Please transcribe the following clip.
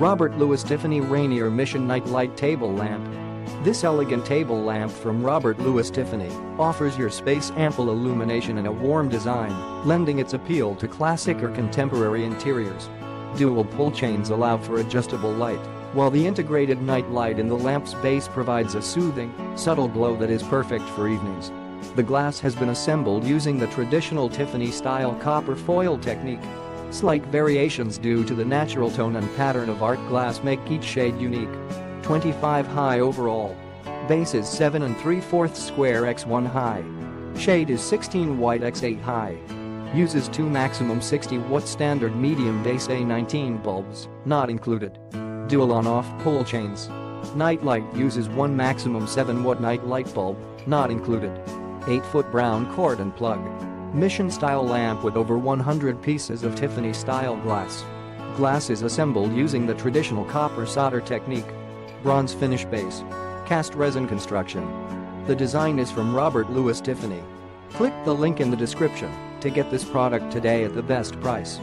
Robert Louis Tiffany Ranier Mission Night Light Table Lamp. This elegant table lamp from Robert Louis Tiffany offers your space ample illumination and a warm design, lending its appeal to classic or contemporary interiors. Dual pull chains allow for adjustable light, while the integrated night light in the lamp's base provides a soothing, subtle glow that is perfect for evenings. The glass has been assembled using the traditional Tiffany-style copper foil technique. Slight variations due to the natural tone and pattern of art glass make each shade unique. 25 high overall. Base is 7 and 3 4 square x 1 high. Shade is 16 white x 8 high. Uses two maximum 60 watt standard medium base A19 bulbs, not included. Dual on-off pull chains. Nightlight uses one maximum 7 watt night light bulb, not included. 8 foot brown cord and plug. Mission style lamp with over 100 pieces of Tiffany style glass. Glass is assembled using the traditional copper solder technique. Bronze finish base. Cast resin construction. The design is from Robert Louis Tiffany. Click the link in the description to get this product today at the best price.